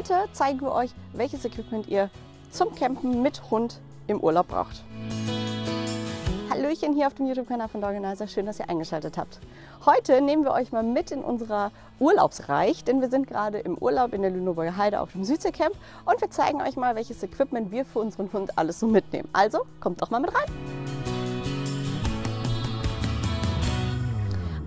Heute zeigen wir euch, welches Equipment ihr zum Campen mit Hund im Urlaub braucht. Hallöchen hier auf dem YouTube-Kanal von Dorganizer. Schön, dass ihr eingeschaltet habt. Heute nehmen wir euch mal mit in unserer Urlaubsreich, denn wir sind gerade im Urlaub in der Lüneburger Heide auf dem Südseecamp und wir zeigen euch mal, welches Equipment wir für unseren Hund alles so mitnehmen. Also kommt doch mal mit rein.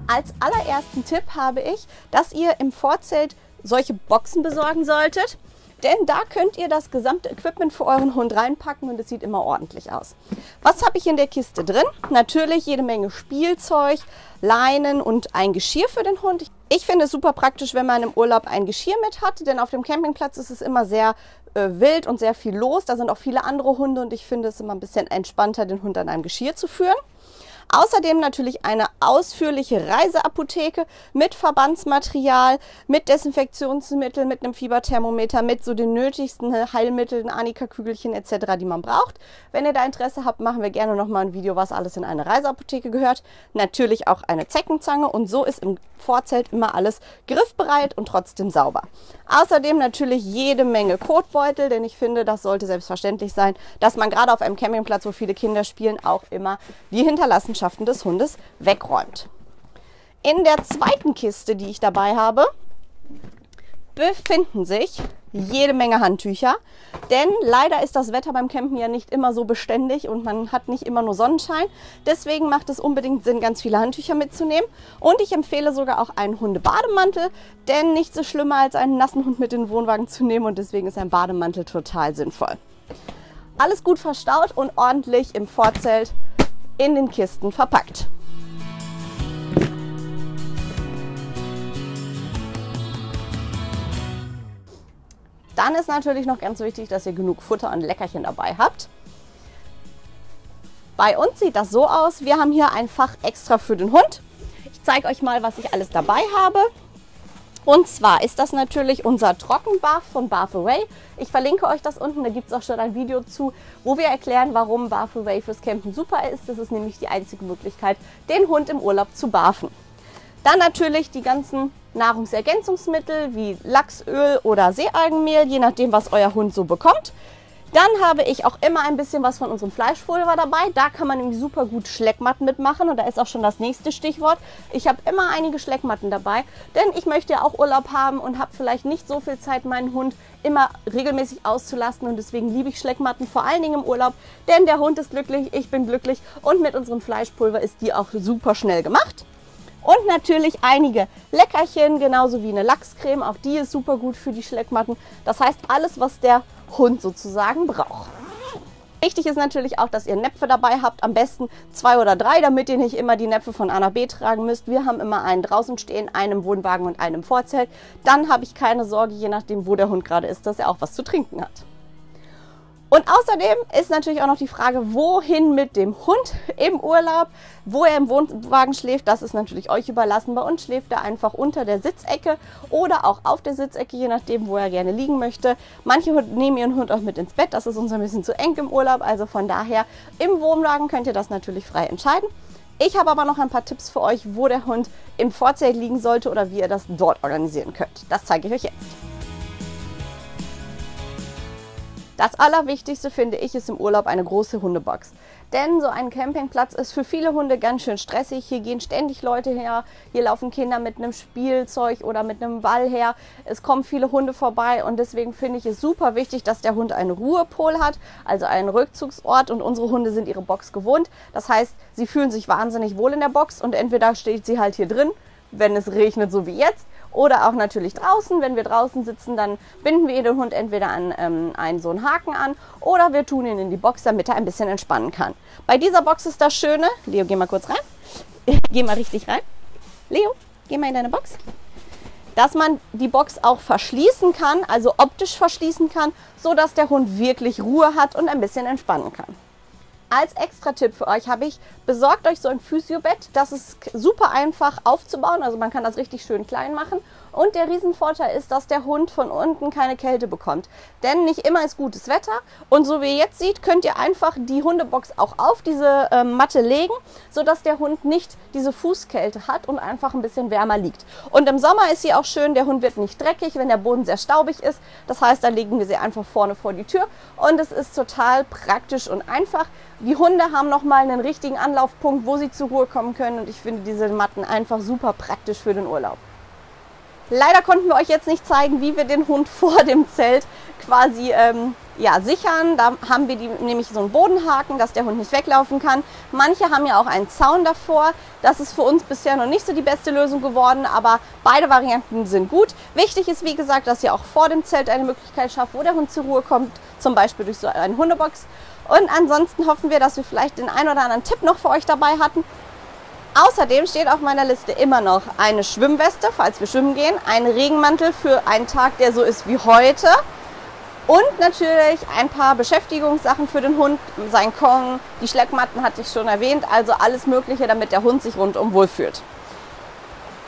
Als allerersten Tipp habe ich, dass ihr im Vorzelt solche Boxen besorgen solltet. Denn da könnt ihr das gesamte Equipment für euren Hund reinpacken und es sieht immer ordentlich aus. Was habe ich in der Kiste drin? Natürlich jede Menge Spielzeug, Leinen und ein Geschirr für den Hund. Ich finde es super praktisch, wenn man im Urlaub ein Geschirr mit hat, denn auf dem Campingplatz ist es immer sehr äh, wild und sehr viel los. Da sind auch viele andere Hunde und ich finde es immer ein bisschen entspannter, den Hund an einem Geschirr zu führen. Außerdem natürlich eine ausführliche Reiseapotheke mit Verbandsmaterial, mit Desinfektionsmittel, mit einem Fieberthermometer, mit so den nötigsten Heilmitteln, Anika-Kügelchen etc., die man braucht. Wenn ihr da Interesse habt, machen wir gerne nochmal ein Video, was alles in eine Reiseapotheke gehört. Natürlich auch eine Zeckenzange und so ist im Vorzelt immer alles griffbereit und trotzdem sauber. Außerdem natürlich jede Menge Kotbeutel, denn ich finde, das sollte selbstverständlich sein, dass man gerade auf einem Campingplatz, wo viele Kinder spielen, auch immer die Hinterlassenschaften des Hundes wegräumt. In der zweiten Kiste, die ich dabei habe, befinden sich jede Menge Handtücher. Denn leider ist das Wetter beim Campen ja nicht immer so beständig und man hat nicht immer nur Sonnenschein. Deswegen macht es unbedingt Sinn, ganz viele Handtücher mitzunehmen. Und ich empfehle sogar auch einen Hundebademantel, denn nichts so schlimmer als einen nassen Hund mit in den Wohnwagen zu nehmen und deswegen ist ein Bademantel total sinnvoll. Alles gut verstaut und ordentlich im Vorzelt in den Kisten verpackt. Dann ist natürlich noch ganz wichtig, dass ihr genug Futter und Leckerchen dabei habt. Bei uns sieht das so aus. Wir haben hier ein Fach extra für den Hund. Ich zeige euch mal, was ich alles dabei habe. Und zwar ist das natürlich unser Trockenbarf von Bath Away. Ich verlinke euch das unten, da gibt es auch schon ein Video zu, wo wir erklären, warum Bath Away fürs Campen super ist. Das ist nämlich die einzige Möglichkeit, den Hund im Urlaub zu barfen. Dann natürlich die ganzen Nahrungsergänzungsmittel wie Lachsöl oder Seealgenmehl, je nachdem, was euer Hund so bekommt. Dann habe ich auch immer ein bisschen was von unserem Fleischpulver dabei. Da kann man nämlich super gut Schleckmatten mitmachen und da ist auch schon das nächste Stichwort. Ich habe immer einige Schleckmatten dabei, denn ich möchte ja auch Urlaub haben und habe vielleicht nicht so viel Zeit, meinen Hund immer regelmäßig auszulasten und deswegen liebe ich Schleckmatten, vor allen Dingen im Urlaub, denn der Hund ist glücklich, ich bin glücklich und mit unserem Fleischpulver ist die auch super schnell gemacht. Und natürlich einige Leckerchen, genauso wie eine Lachscreme. Auch die ist super gut für die Schleckmatten. Das heißt, alles, was der Hund sozusagen braucht. Wichtig ist natürlich auch, dass ihr Näpfe dabei habt, am besten zwei oder drei, damit ihr nicht immer die Näpfe von A nach B tragen müsst. Wir haben immer einen draußen stehen, einen im Wohnwagen und einen im Vorzelt. Dann habe ich keine Sorge, je nachdem, wo der Hund gerade ist, dass er auch was zu trinken hat. Und außerdem ist natürlich auch noch die Frage, wohin mit dem Hund im Urlaub, wo er im Wohnwagen schläft, das ist natürlich euch überlassen. Bei uns schläft er einfach unter der Sitzecke oder auch auf der Sitzecke, je nachdem, wo er gerne liegen möchte. Manche nehmen ihren Hund auch mit ins Bett, das ist uns ein bisschen zu eng im Urlaub, also von daher im Wohnwagen könnt ihr das natürlich frei entscheiden. Ich habe aber noch ein paar Tipps für euch, wo der Hund im Vorzelt liegen sollte oder wie ihr das dort organisieren könnt. Das zeige ich euch jetzt. Das Allerwichtigste finde ich ist im Urlaub eine große Hundebox. Denn so ein Campingplatz ist für viele Hunde ganz schön stressig. Hier gehen ständig Leute her, hier laufen Kinder mit einem Spielzeug oder mit einem Ball her. Es kommen viele Hunde vorbei und deswegen finde ich es super wichtig, dass der Hund einen Ruhepol hat, also einen Rückzugsort und unsere Hunde sind ihre Box gewohnt. Das heißt, sie fühlen sich wahnsinnig wohl in der Box und entweder steht sie halt hier drin, wenn es regnet, so wie jetzt, oder auch natürlich draußen. Wenn wir draußen sitzen, dann binden wir den Hund entweder an ähm, einen so einen Haken an oder wir tun ihn in die Box, damit er ein bisschen entspannen kann. Bei dieser Box ist das Schöne, Leo, geh mal kurz rein. geh mal richtig rein. Leo, geh mal in deine Box. Dass man die Box auch verschließen kann, also optisch verschließen kann, so dass der Hund wirklich Ruhe hat und ein bisschen entspannen kann. Als Extra-Tipp für euch habe ich, besorgt euch so ein Physiobett. Das ist super einfach aufzubauen. Also man kann das richtig schön klein machen. Und der Riesenvorteil ist, dass der Hund von unten keine Kälte bekommt. Denn nicht immer ist gutes Wetter. Und so wie ihr jetzt seht, könnt ihr einfach die Hundebox auch auf diese äh, Matte legen, sodass der Hund nicht diese Fußkälte hat und einfach ein bisschen wärmer liegt. Und im Sommer ist sie auch schön, der Hund wird nicht dreckig, wenn der Boden sehr staubig ist. Das heißt, da legen wir sie einfach vorne vor die Tür und es ist total praktisch und einfach. Die Hunde haben nochmal einen richtigen Anlaufpunkt, wo sie zur Ruhe kommen können und ich finde diese Matten einfach super praktisch für den Urlaub. Leider konnten wir euch jetzt nicht zeigen, wie wir den Hund vor dem Zelt quasi ähm, ja, sichern. Da haben wir die, nämlich so einen Bodenhaken, dass der Hund nicht weglaufen kann. Manche haben ja auch einen Zaun davor. Das ist für uns bisher noch nicht so die beste Lösung geworden, aber beide Varianten sind gut. Wichtig ist, wie gesagt, dass ihr auch vor dem Zelt eine Möglichkeit schafft, wo der Hund zur Ruhe kommt, zum Beispiel durch so eine Hundebox. Und ansonsten hoffen wir, dass wir vielleicht den einen oder anderen Tipp noch für euch dabei hatten. Außerdem steht auf meiner Liste immer noch eine Schwimmweste, falls wir schwimmen gehen, ein Regenmantel für einen Tag, der so ist wie heute und natürlich ein paar Beschäftigungssachen für den Hund, sein Kong, die Schleckmatten hatte ich schon erwähnt, also alles Mögliche, damit der Hund sich rundum wohlfühlt.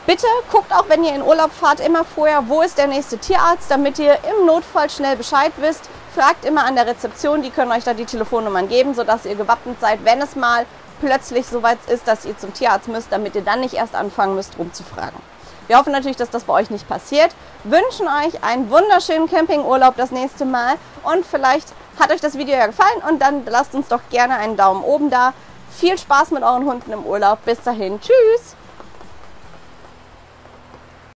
Bitte guckt auch, wenn ihr in Urlaub fahrt, immer vorher, wo ist der nächste Tierarzt, damit ihr im Notfall schnell Bescheid wisst. Fragt immer an der Rezeption, die können euch da die Telefonnummern geben, sodass ihr gewappnet seid, wenn es mal plötzlich soweit ist, dass ihr zum Tierarzt müsst, damit ihr dann nicht erst anfangen müsst, rumzufragen. Wir hoffen natürlich, dass das bei euch nicht passiert. Wünschen euch einen wunderschönen Campingurlaub das nächste Mal und vielleicht hat euch das Video ja gefallen und dann lasst uns doch gerne einen Daumen oben da. Viel Spaß mit euren Hunden im Urlaub. Bis dahin. Tschüss.